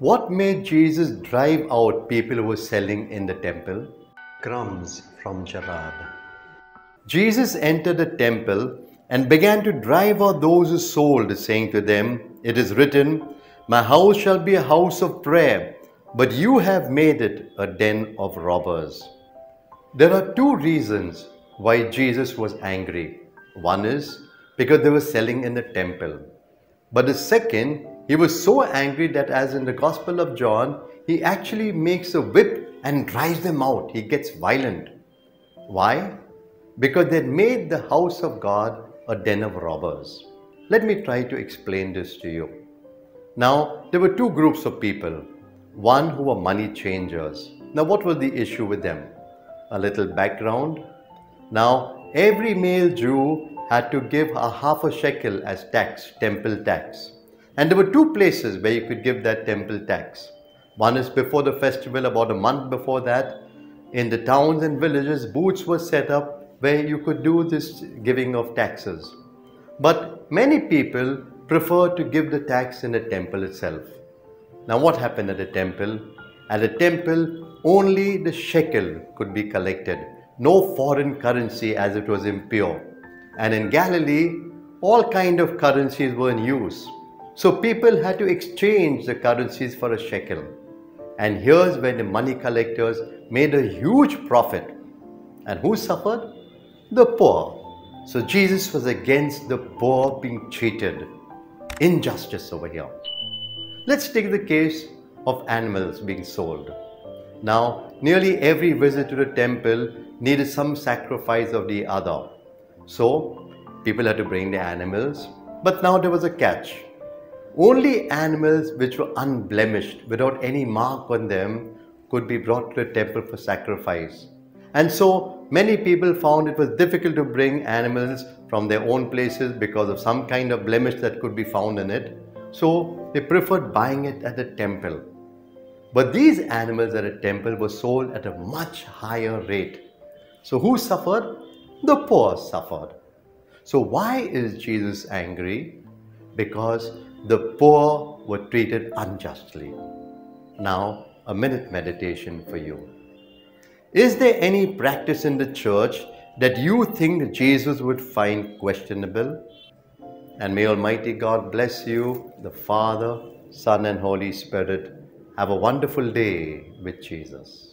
What made Jesus drive out people who were selling in the temple? Crumbz from Gerard. Jesus entered the temple and began to drive out those who sold, saying to them, It is written, My house shall be a house of prayer, but you have made it a den of robbers. There are two reasons why Jesus was angry. One is because they were selling in the temple. But the second, he was so angry that, as in the Gospel of John, he actually makes a whip and drives them out. He gets violent. Why? Because they made the house of God a den of robbers. Let me try to explain this to you. Now, there were two groups of people. One who were money changers. Now, what was the issue with them? A little background. Now, every male Jew had to give a half a shekel as tax, temple tax. And there were two places where you could give that temple tax. One is before the festival, about a month before that. In the towns and villages, booths were set up where you could do this giving of taxes. But many people prefer to give the tax in the temple itself. Now, what happened at the temple? At the temple, only the shekel could be collected, no foreign currency as it was impure. And in Galilee, all kind of currencies were in use. So people had to exchange the currencies for a shekel. And here's where the money collectors made a huge profit. And who suffered? The poor. So Jesus was against the poor being cheated. Injustice over here. Let's take the case of animals being sold. Now, nearly every visit to the temple needed some sacrifice of the other. So, people had to bring their animals. But now there was a catch. Only animals which were unblemished, without any mark on them, could be brought to the temple for sacrifice. And so many people found it was difficult to bring animals from their own places because of some kind of blemish that could be found in it. So they preferred buying it at the temple. But these animals at a temple were sold at a much higher rate. So who suffered? The poor suffered. So why is Jesus angry? Because the poor were treated unjustly. Now, a minute meditation for you. Is there any practice in the church that you think Jesus would find questionable? And may Almighty God bless you, the Father, Son, and Holy Spirit. Have a wonderful day with Jesus.